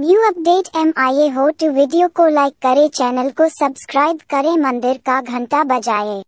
New update M I A हो टू video को लाइक करें, चैनल को सब्सक्राइब करें, मंदिर का घंटा बजाएँ।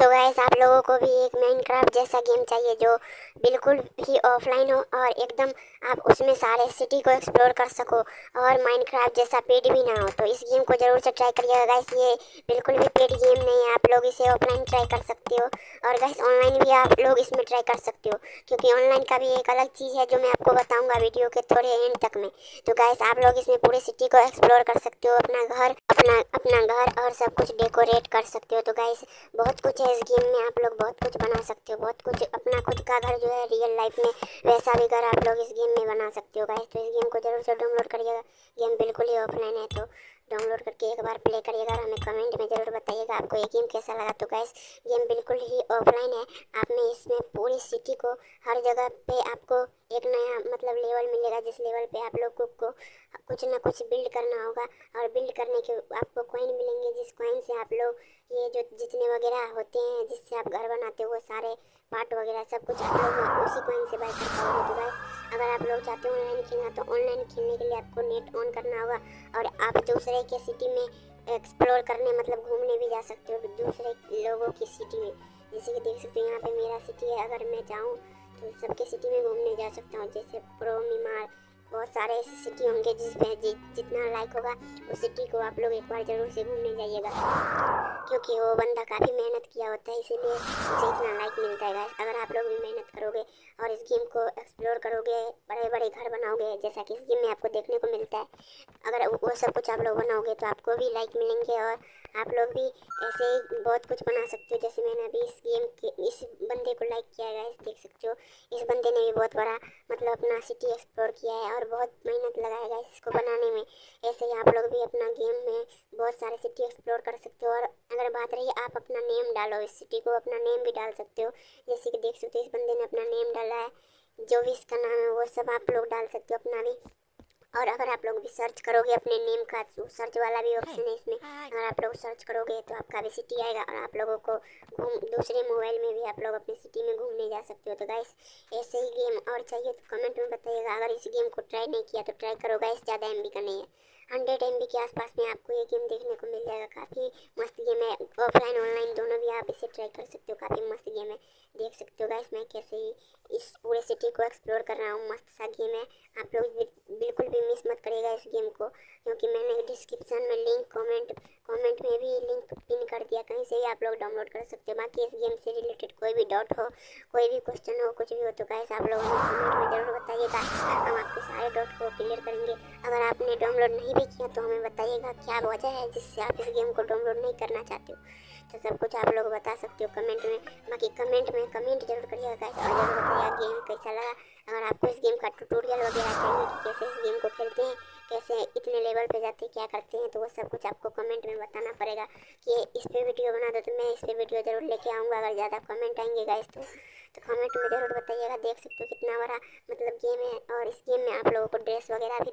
तो गैस आप लोगों को भी एक माइनक्राफ्ट जैसा गेम चाहिए जो बिल्कुल ही ऑफलाइन हो और एकदम आप उसमें सारे सिटी को एक्सप्लोर कर सको और माइनक्राफ्ट जैसा पेड भी ना हो। तो इस गेम को ज़रूर से ट्राई करिएगा गैस ये बिल्कुल भी पेड गेम नहीं है। आप लोग इसे ऑफलाइन ट्राई कर सकते हो और गैस ऑनलाइन भी आप लोग इसमें ट्राई कर सकते हो क्योंकि ऑनलाइन का भी एक अलग चीज़ है जो मैं आपको बताऊँगा वीडियो के थोड़े एंड तक में। तो गैस आप लोग इसमें पूरे सिटी को एक्सप्लोर कर सकते हो, अपना घर, अपना अपना घर और सब कुछ डेकोरेट कर सकते हो। तो गैस बहुत कुछ इस गेम में आप लोग बहुत कुछ बना सकते हो। बहुत कुछ अपना खुद का घर जो है रियल लाइफ में वैसा भी घर आप लोग इस गेम में बना सकते हो गाइस तो इस गेम को ज़रूर से डाउनलोड करिएगा। गेम बिल्कुल ही ऑफलाइन है तो डाउनलोड करके एक बार प्ले करिएगा और हमें कमेंट में ज़रूर बताइएगा। आपको ये गेम कैसा लगा? तो गैस गेम बिल्कुल ही ऑफलाइन है। आपने इसमें पूरी सिटी को, हर जगह पे आपको एक नया मतलब लेवल मिलेगा, जिस लेवल पे आप लोग को कुछ ना कुछ बिल्ड करना होगा। और बिल्ड करने के आपको कॉइन मिलेंगे, जिस कॉइन से आप लोग ये जो जितने वगैरह होते हैं, जिससे आप घर बनाते हो, वो सारे पार्ट वगैरह सब कुछ आप लोग उसी कोइन से बाय कर पाओगे तो गाइस अगर आप लोग चाहते हो ऑनलाइन खेलना तो ऑनलाइन खेलने के लिए आपको नेट ऑन करना होगा और आप दूसरे के सिटी में एक्सप्लोर करने मतलब घूमने भी जा सकते हो दूसरे लोगों की सिटी में। जैसे कि देख सकते हो यहाँ पे मेरा सिटी है, अगर मैं जाऊँ तो सबके सिटी में घूमने जा सकता हूँ, जैसे प्रो मीमार बहुत सारे ऐसे सिटी होंगे जिसमें जि, जितना लाइक होगा उस सिटी को आप लोग एक बार ज़रूर से घूमने जाइएगा। क्योंकि वो बंदा काफ़ी मेहनत किया होता है इसीलिए उसे इतना लाइक मिलता है अगर आप लोग भी मेहनत करोगे और इस गेम को एक्सप्लोर करोगे बड़े बड़े घर बनाओगे जैसा कि इस गेम में आपको देखने को मिलता है अगर वो सब कुछ आप लोग बनाओगे तो आपको भी लाइक मिलेंगे और आप लोग भी ऐसे ही बहुत कुछ बना सकते हो। जैसे मैंने अभी इस गेम के इस बंदे को लाइक किया है देख सकते हो। इस बंदे ने भी बहुत बड़ा मतलब अपना सिटी एक्सप्लोर किया है और बहुत मेहनत लगाएगा इसको बनाने में। ऐसे ही आप लोग भी अपना गेम में बहुत सारे सिटी एक्सप्लोर कर सकते हो और अगर बात रही आप अपना नेम डालो, इस सिटी को अपना नेम भी डाल सकते हो। जैसे कि देख सकते हो इस बंदे ने अपना नेम डाला है, जो भी इसका नाम है वो सब आप लोग डाल सकते हो अपना भी। और अगर आप लोग भी सर्च करोगे अपने नेम का तो सर्च वाला भी ऑप्शन है इसमें। अगर आप लोग सर्च करोगे तो आपका भी सिटी आएगा और आप लोगों को घूम दूसरे मोबाइल में भी आप लोग अपने सिटी में घूमने जा सकते हो। तो गाइस ऐसे ही गेम और चाहिए तो कमेंट में बताइएगा। अगर इस गेम को ट्राई नहीं किया तो ट्राई करो गाइस ज़्यादा एम का नहीं है। हंड्रेड एम के आसपास में आपको ये गेम देखने को मिल जाएगा। काफ़ी मस्त गेम है। ऑफलाइन ऑनलाइन दोनों भी आप इसे ट्राई कर सकते हो। काफ़ी मस्त गेम है। देख सकते हो गाइस मैं कैसे ही इस पूरे सिटी को एक्सप्लोर कर रहा हूँ। मस्त सा गेम है। आप लोग बिल्कुल भी मिस मत करिएगा इस गेम को। क्योंकि मैंने डिस्क्रिप्शन में लिंक कमेंट कमेंट में भी लिंक पिन कर दिया। कहीं से भी आप लोग डाउनलोड कर सकते हो। बाकी इस गेम से रिलेटेड कोई भी डाउट हो, कोई भी क्वेश्चन हो, कुछ भी हो तो कैसे आप लोग कमेंट में ज़रूर डाउट को क्लियर करेंगे। अगर आपने डाउनलोड नहीं भी किया तो हमें बताइएगा क्या वजह है जिससे आप इस गेम को डाउनलोड नहीं करना चाहते हो। तो सब कुछ आप लोग बता सकते हो कमेंट में। बाकी कमेंट में कमेंट ज़रूर करिएगा बताइएगा गेम कैसा लगा। अगर आपको इस गेम का ट्यूटोरियल वगैरह चाहिए कि कैसे इस गेम को खेलते हैं, कैसे इतने लेवल पे जाते हैं, क्या करते हैं तो वो सब कुछ आपको कमेंट में बताना पड़ेगा कि इस पर वीडियो बना दो तो मैं इस पर वीडियो ज़रूर लेके आऊँगा। अगर ज़्यादा कमेंट आएँगे गाइस तो तो कमेंट में ज़रूर बताइएगा, देख सकते हो कितना बड़ा मतलब गेम है और इस गेम में आप लोगों को ड्रेस वगैरह भी